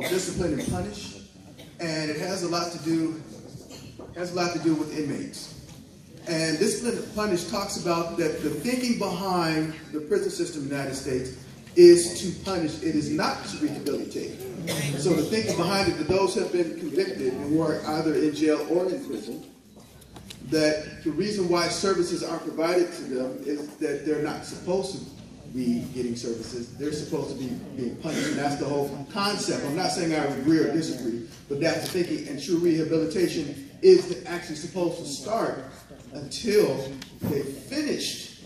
called Discipline and Punish, and it has a lot to do has a lot to do with inmates. And Discipline and Punish talks about that the thinking behind the prison system in the United States is to punish. It is not to rehabilitate. So the thinking behind it, that those have been convicted and who are either in jail or in prison, that the reason why services aren't provided to them is that they're not supposed to be getting services. They're supposed to be being punished. And that's the whole concept. I'm not saying I agree or disagree, but that's the thinking. And true rehabilitation is actually supposed to start until they finished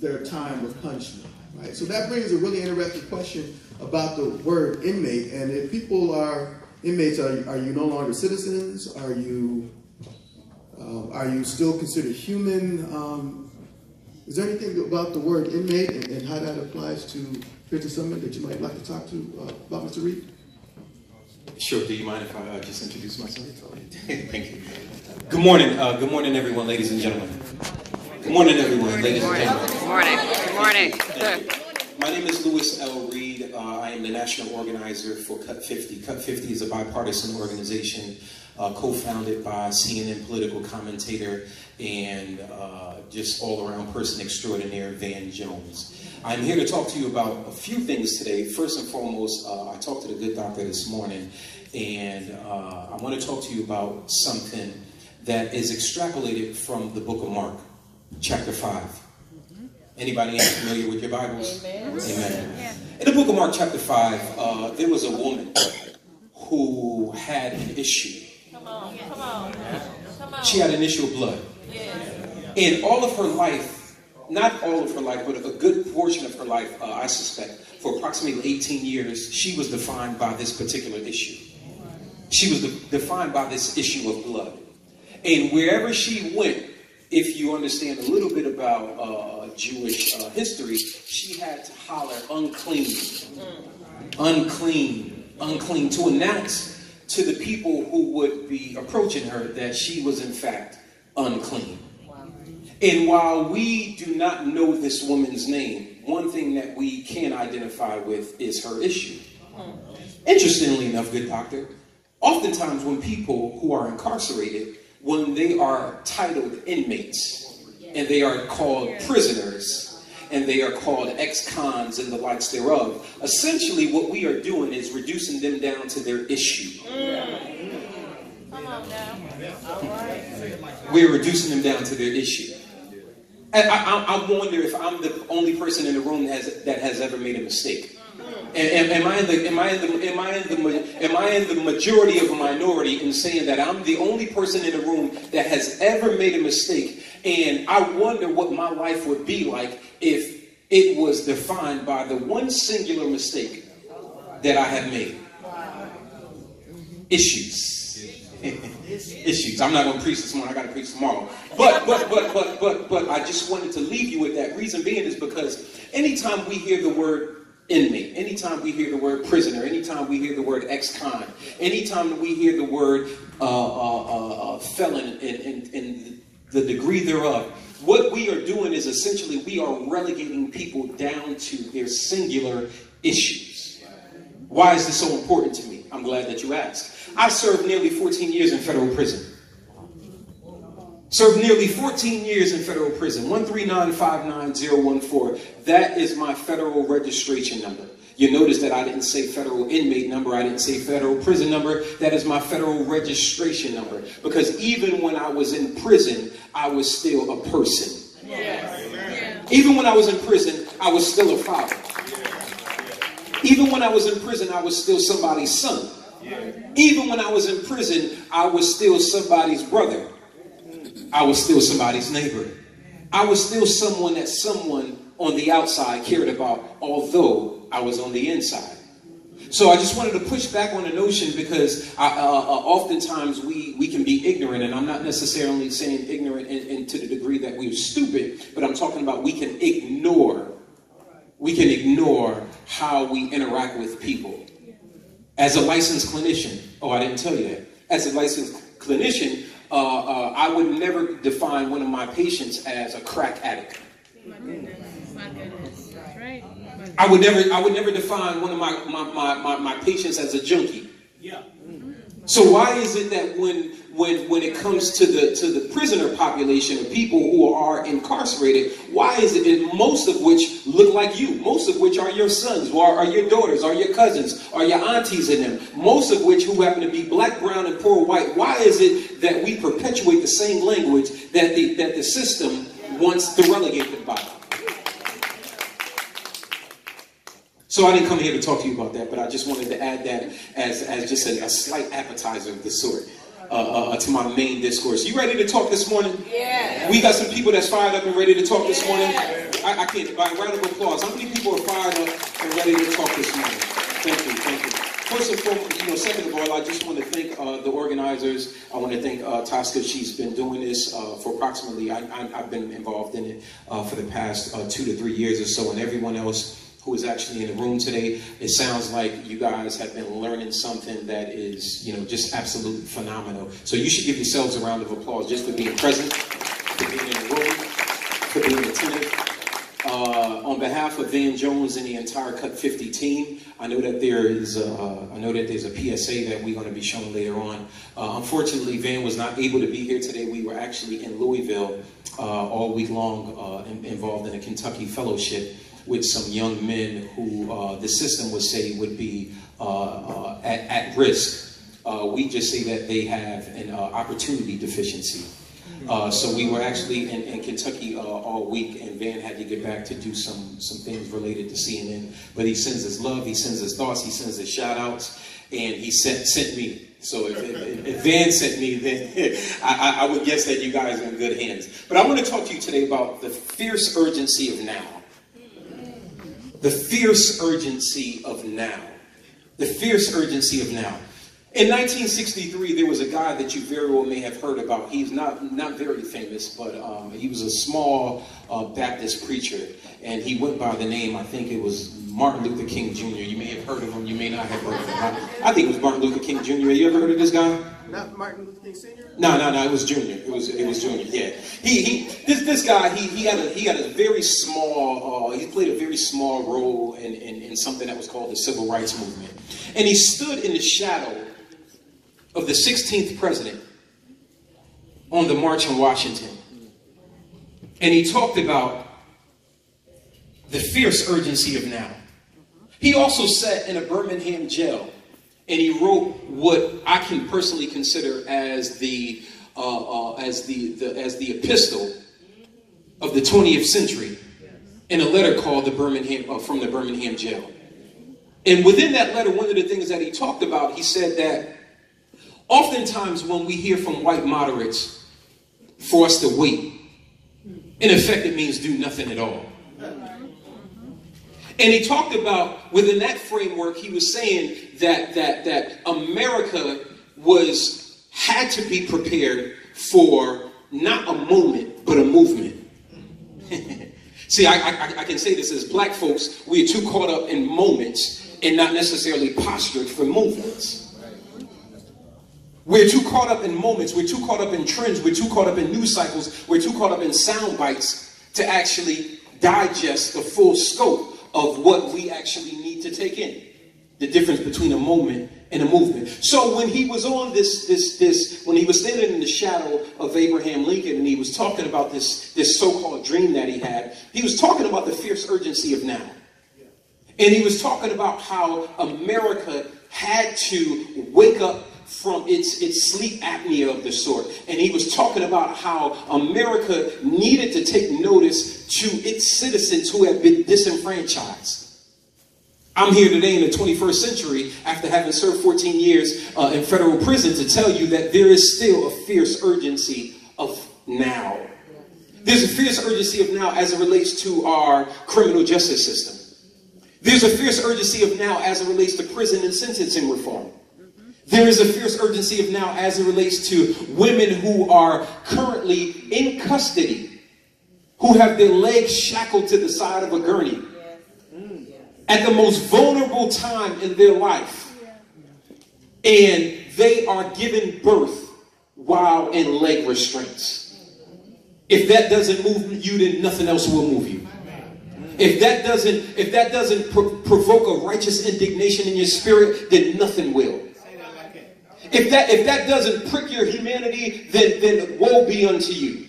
their time of punishment. Right? So that brings a really interesting question about the word inmate. And if people are inmates, are, are you no longer citizens? Are you uh, are you still considered human? Um, is there anything about the word inmate and, and how that applies to prison someone that you might like to talk to uh, about, Mr. Reed? Sure. Do you mind if I uh, just introduce myself? Thank you. Good morning. Uh, good morning, everyone, ladies and gentlemen. Good morning, everyone, ladies and gentlemen. Good morning. Good morning. Good morning. My name is Louis L. Reed. Uh, I am the national organizer for Cut 50. Cut 50 is a bipartisan organization uh, co-founded by CNN political commentator and uh, just all-around person extraordinaire, Van Jones. I'm here to talk to you about a few things today. First and foremost, uh, I talked to the good doctor this morning, and uh, I want to talk to you about something that is extrapolated from the book of Mark, chapter 5. Anybody familiar with your Bibles? Amen. Amen. In the book of Mark, chapter 5, uh, there was a woman who had an issue. Come on, come on, come on. She had an issue of blood. In all of her life, not all of her life, but a good portion of her life, uh, I suspect, for approximately 18 years, she was defined by this particular issue. She was de defined by this issue of blood. And wherever she went, if you understand a little bit about uh, Jewish uh, history, she had to holler unclean, unclean, unclean to announce to the people who would be approaching her that she was in fact unclean. And while we do not know this woman's name, one thing that we can identify with is her issue. Interestingly enough, good doctor, oftentimes when people who are incarcerated when they are titled inmates and they are called prisoners and they are called ex-cons and the likes thereof. Essentially, what we are doing is reducing them down to their issue. We're reducing them down to their issue. And I, I, I wonder if I'm the only person in the room that has, that has ever made a mistake. Am, am, I in the am I in the am I in the am I in the majority of a minority in saying that I'm the only person in the room that has ever made a mistake, and I wonder what my life would be like if it was defined by the one singular mistake that I have made. Issues. Issues. I'm not going to preach this morning. I got to preach tomorrow. But but but but but but I just wanted to leave you with that. Reason being is because anytime we hear the word inmate, anytime we hear the word prisoner, anytime we hear the word ex-con, anytime we hear the word uh, uh, uh, uh felon and, the degree thereof, what we are doing is essentially we are relegating people down to their singular issues. Why is this so important to me? I'm glad that you asked. I served nearly 14 years in federal prison. Served nearly 14 years in federal prison, 1395914. That is my federal registration number. You notice that I didn't say federal inmate number, I didn't say federal prison number. That is my federal registration number. Because even when I was in prison, I was still a person. Yes. Even when I was in prison, I was still a father. Even when I was in prison, I was still somebody's son. Even when I was in prison, I was still somebody's brother. I was still somebody's neighbor. I was still someone that someone on the outside cared about, although I was on the inside. So I just wanted to push back on the notion because I, uh, uh, oftentimes we, we can be ignorant, and I'm not necessarily saying ignorant in, in, to the degree that we're stupid, but I'm talking about we can ignore, we can ignore how we interact with people. As a licensed clinician, oh, I didn't tell you that. As a licensed clinician, uh, uh, I would never define one of my patients as a crack addict. My goodness. My goodness. That's right. I would never, I would never define one of my, my, my, my, my patients as a junkie. Yeah. So why is it that when when when it comes to the to the prisoner population of people who are incarcerated, why is it that most of which look like you, most of which are your sons, or are your daughters, or your cousins, or your aunties in them, most of which who happen to be black, brown, and poor white? Why is it that we perpetuate the same language that the that the system wants to relegate them by? So I didn't come here to talk to you about that, but I just wanted to add that as, as just a, a slight appetizer of the sort uh, uh, to my main discourse. You ready to talk this morning? Yeah. We got some people that's fired up and ready to talk this morning. I, I can't, by a round of applause, how many people are fired up and ready to talk this morning? Thank you, thank you. First and foremost, you know, second of all, I just want to thank uh, the organizers. I want to thank uh, Tosca. She's been doing this uh, for approximately, I, have been involved in it uh, for the past uh, two to three years or so, and everyone else who is actually in the room today. It sounds like you guys have been learning something that is, you know, just absolutely phenomenal. So you should give yourselves a round of applause just for being present, for being in the room, for being attentive. On behalf of Van Jones and the entire Cut 50 team, I know that there is a, I know that there's a PSA that we're going to be showing later on. Uh, unfortunately, Van was not able to be here today. We were actually in Louisville uh, all week long, uh, in, involved in a Kentucky fellowship with some young men who uh, the system would say would be uh, at, at, risk. We just say that they have an opportunity deficiency. Uh, so we were actually in, in Kentucky all week, and Van had to get back to do some some things related to CNN. But he sends his love, he sends his thoughts, he sends his shout outs, and he sent sent me. So if, if, if Van sent me, then I, I would guess that you guys are in good hands. But I want to talk to you today about the fierce urgency of now the fierce urgency of now. The fierce urgency of now. In 1963, there was a guy that you very well may have heard about. He's not, not very famous, but um, he was a small uh, Baptist preacher, and he went by the name, I think it was Martin Luther King Jr. You may have heard of him, you may not have heard of him. I, I think it was Martin Luther King Jr. Have you ever heard of this guy? Not Martin Luther King Sr. No, no, no. It was Junior. It was it was Junior. Yeah. He he. This this guy. He he had a he had a very small. Uh, he played a very small role in, in in something that was called the Civil Rights Movement, and he stood in the shadow of the 16th president on the March on Washington, and he talked about the fierce urgency of now. He also sat in a Birmingham jail and he wrote what I can personally consider as the uh, uh, as the, the as the epistle of the 20th century in a letter called the Birmingham uh, from the Birmingham jail. And within that letter, one of the things that he talked about, he said that oftentimes when we hear from white moderates for us to wait, in effect, it means do nothing at all. And he talked about within that framework, he was saying that that that America was had to be prepared for not a moment, but a movement. See, I, I, I, can say this as black folks, we are too caught up in moments and not necessarily postured for movements. We're too caught up in moments, we're too caught up in trends, we're too caught up in news cycles, we're too caught up in sound bites to actually digest the full scope of what we actually need to take in. The difference between a moment and a movement. So when he was on this, this, this, when he was standing in the shadow of Abraham Lincoln and he was talking about this, this so-called dream that he had, he was talking about the fierce urgency of now. And he was talking about how America had to wake up from its, its sleep apnea of the sort. And he was talking about how America needed to take notice to its citizens who have been disenfranchised. I'm here today in the 21st century after having served 14 years uh, in federal prison to tell you that there is still a fierce urgency of now. There's a fierce urgency of now as it relates to our criminal justice system. There's a fierce urgency of now as it relates to prison and sentencing reform. There is a fierce urgency of now as it relates to women who are currently in custody, who have their legs shackled to the side of a gurney at the most vulnerable time in their life. And they are giving birth while in leg restraints. If that doesn't move you, then nothing else will move you. If that doesn't, if that doesn't pro- provoke a righteous indignation in your spirit, then nothing will. If that if that doesn't prick your humanity, then then woe be unto you.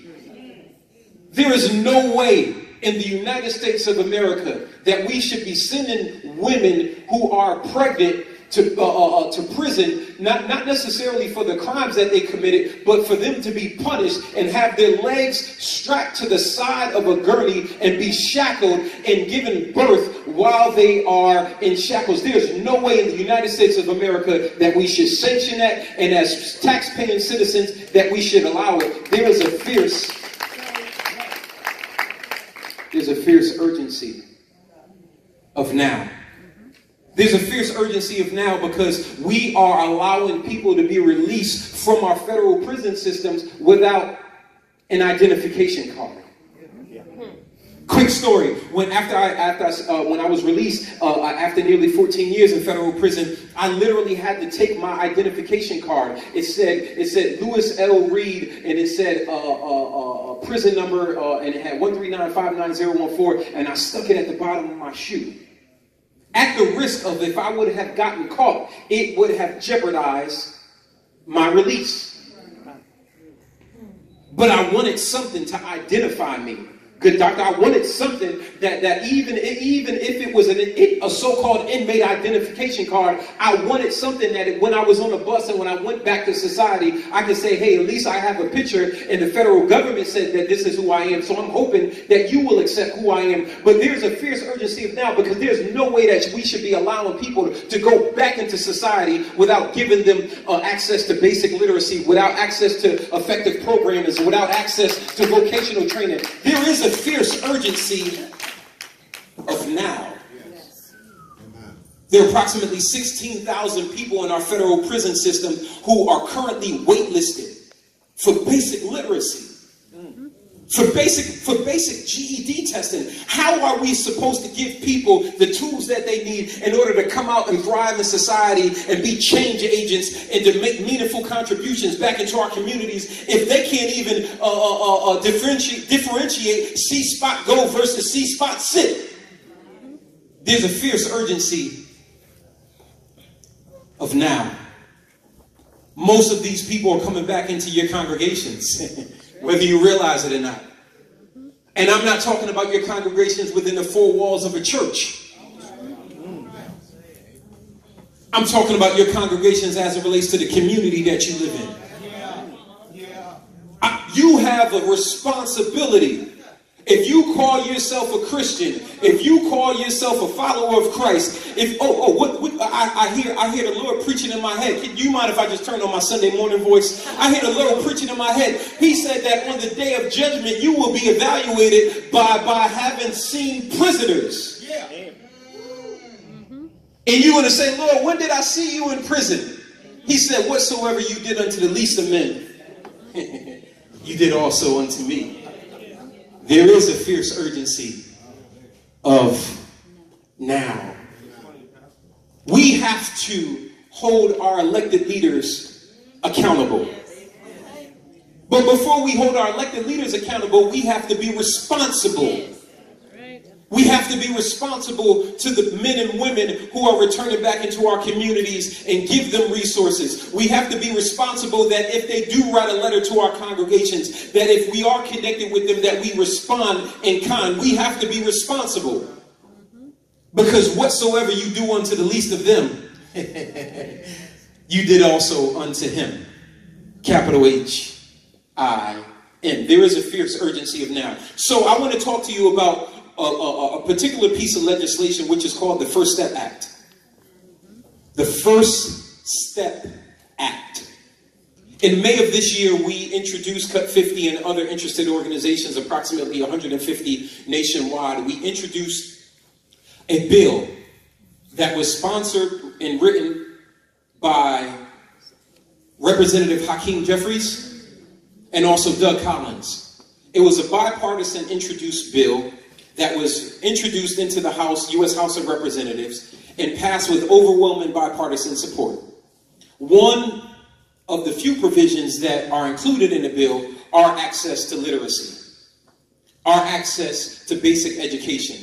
There is no way in the United States of America that we should be sending women who are pregnant to, uh, uh, uh, to prison, not, not necessarily for the crimes that they committed, but for them to be punished and have their legs strapped to the side of a gurney and be shackled and given birth while they are in shackles. There's no way in the United States of America that we should sanction that, and as tax-paying citizens, that we should allow it. There is a fierce, there's a fierce urgency of now. There's a fierce urgency of now because we are allowing people to be released from our federal prison systems without an identification card. Quick story: When after I after I, uh, when I was released uh, after nearly 14 years in federal prison, I literally had to take my identification card. It said it said Louis L. Reed, and it said uh, uh, uh prison number, uh, and it had 1395914, and I stuck it at the bottom of my shoe at the risk of if I would have gotten caught, it would have jeopardized my release. But I wanted something to identify me. Good doctor, I wanted something that, that even, even if it was an, a so-called inmate identification card, I wanted something that when I was on the bus and when I went back to society, I could say, hey, at least I have a picture and the federal government said that this is who I am. So I'm hoping that you will accept who I am. But there's a fierce urgency of now because there's no way that we should be allowing people to go back into society without giving them uh, access to basic literacy, without access to effective programs, without access to vocational training. There is a fierce urgency of now. There are approximately 16,000 people in our federal prison system who are currently waitlisted for basic literacy. For basic, for basic GED testing, how are we supposed to give people the tools that they need in order to come out and thrive in society and be change agents and to make meaningful contributions back into our communities if they can't even uh, uh, uh, uh differentiate, differentiate See Spot go versus See Spot sit? There's a fierce urgency of now. Most of these people are coming back into your congregations. whether you realize it or not. And I'm not talking about your congregations within the four walls of a church. I'm talking about your congregations as it relates to the community that you live in. you have a responsibility if you call yourself a Christian, if you call yourself a follower of Christ, if oh oh what, what I, I, hear I hear the Lord preaching in my head. Can you mind if I just turn on my Sunday morning voice? I hear the Lord preaching in my head. He said that on the day of judgment you will be evaluated by by having seen prisoners. Yeah. And you're to say, Lord, when did I see you in prison? He said, Whatsoever you did unto the least of men, you did also unto me there is a fierce urgency of now. We have to hold our elected leaders accountable. But before we hold our elected leaders accountable, we have to be responsible we have to be responsible to the men and women who are returning back into our communities and give them resources. We have to be responsible that if they do write a letter to our congregations, that if we are connected with them, that we respond in kind. We have to be responsible. Because whatsoever you do unto the least of them, you did also unto him. Capital H I N. There is a fierce urgency of now. So I want to talk to you about a, a, a particular piece of legislation which is called the First Step Act. The First Step Act. In May of this year, we introduced Cut 50 and other interested organizations, approximately 150 nationwide. We introduced a bill that was sponsored and written by Representative Hakeem Jeffries and also Doug Collins. It was a bipartisan introduced bill that was introduced into the House, U.S. House of Representatives, and passed with overwhelming bipartisan support. One of the few provisions that are included in the bill are access to literacy, our access to basic education.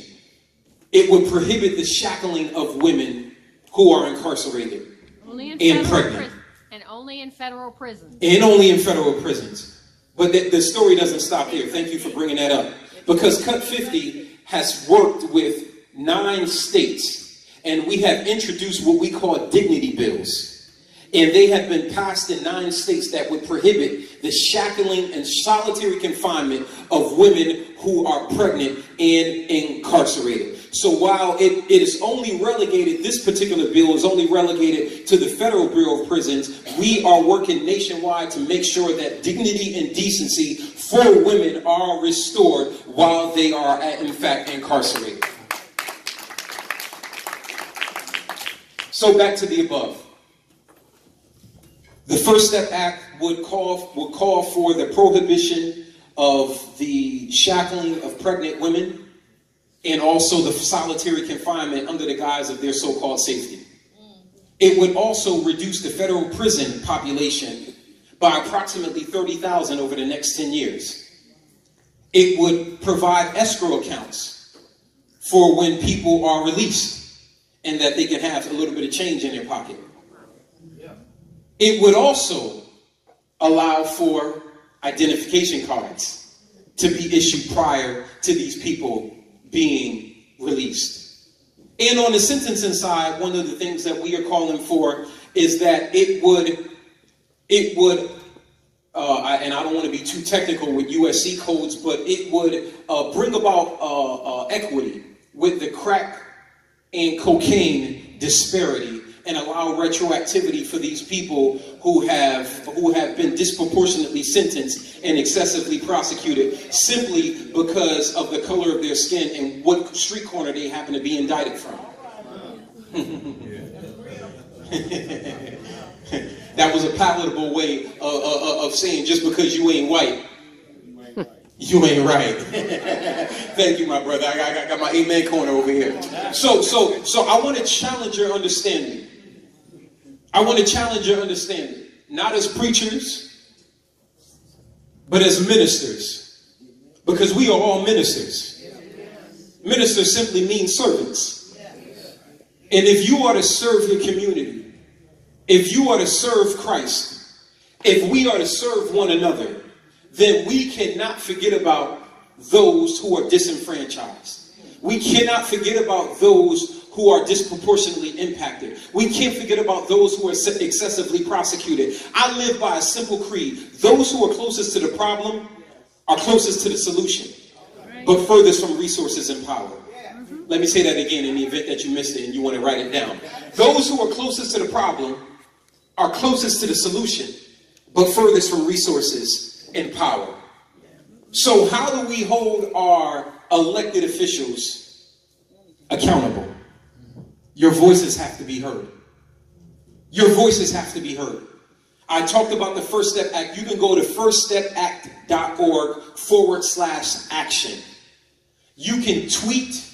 it would prohibit the shackling of women who are incarcerated Only in And pregnant. prison. And only in federal prisons. and only in federal prisons. But the, the story doesn't stop there. Thank you for bringing that up. Because Cut 50 has worked with nine states, and we have introduced what we call dignity bills. And they have been passed in nine states that would prohibit the shackling and solitary confinement of women who are pregnant and incarcerated. So while it, it is only relegated, this particular bill is only relegated to the Federal Bureau of Prisons, we are working nationwide to make sure that dignity and decency for women are restored while they are, uh, in fact, incarcerated. So back to the above. The First Step Act would call, would call for the prohibition of the shackling of pregnant women and also the solitary confinement under the guise of their so-called safety. Mm-hmm. It would also reduce the federal prison population by approximately 30,000 over the next 10 years. It would provide escrow accounts for when people are released and that they can have a little bit of change in their pocket. It would also allow for identification cards to be issued prior to these people being released. And on the sentencing side, one of the things that we are calling for is that it would, it would, uh, and I don't want to be too technical with USC codes, but it would uh, bring about uh, uh, equity with the crack and cocaine disparity and allow retroactivity for these people who have who have been disproportionately sentenced and excessively prosecuted simply because of the color of their skin and what street corner they happen to be indicted from. that was a palatable way of, of, of saying just because you ain't white, you ain't right. Thank you, my brother. I got, I got my amen corner over here. So, so, so I want to challenge your understanding. I want to challenge your understanding, not as preachers, but as ministers, because we are all ministers. Ministers simply mean servants. And if you are to serve your community, if you are to serve Christ, if we are to serve one another, then we cannot forget about those who are disenfranchised. We cannot forget about those who are disproportionately impacted. We can't forget about those who are excessively prosecuted. I live by a simple creed. Those who are closest to the problem are closest to the solution, but furthest from resources and power. Let me say that again in the event that you missed it and you want to write it down. Those who are closest to the problem are closest to the solution, but furthest from resources and power. So, how do we hold our elected officials accountable? Your voices have to be heard. Your voices have to be heard. I talked about the First Step Act. You can go to firststepact.org forward slash action. You can tweet,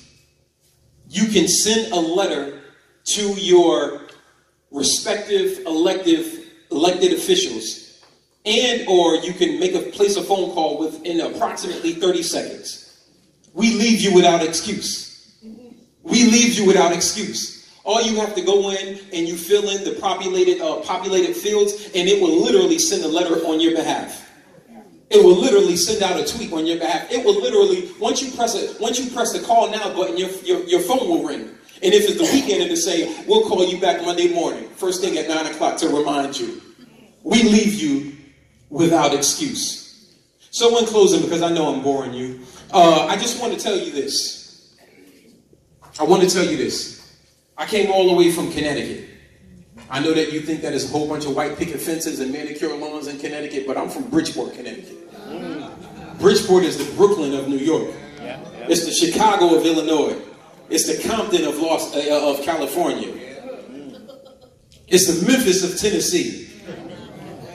you can send a letter to your respective elective elected officials and or you can make a place a phone call within approximately 30 seconds we leave you without excuse we leave you without excuse all you have to go in and you fill in the populated uh, populated fields and it will literally send a letter on your behalf it will literally send out a tweet on your behalf. It will literally, once you press it, once you press the call now button, your, your, your phone will ring. And if it's the weekend, it'll say, we'll call you back Monday morning, first thing at 9 o'clock to remind you. We leave you without excuse. So in closing, because I know I'm boring you, uh, I just want to tell you this. I want to tell you this. I came all the way from Connecticut. I know that you think that there's a whole bunch of white picket fences and manicure lawns in Connecticut, but I'm from Bridgeport, Connecticut. Bridgeport is the Brooklyn of New York. It's the Chicago of Illinois. It's the Compton of Los uh, of California. It's the Memphis of Tennessee.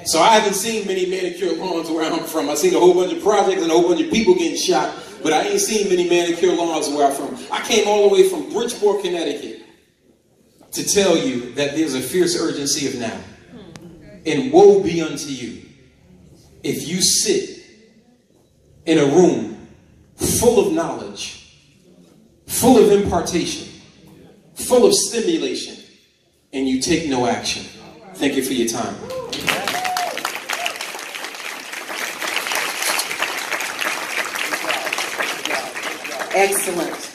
So I haven't seen many manicure lawns where I'm from. I've seen a whole bunch of projects and a whole bunch of people getting shot, but I ain't seen many manicure lawns where I'm from. I came all the way from Bridgeport, Connecticut to tell you that there's a fierce urgency of now. And woe be unto you if you sit in a room full of knowledge, full of impartation, full of stimulation, and you take no action. Thank you for your time. Excellent.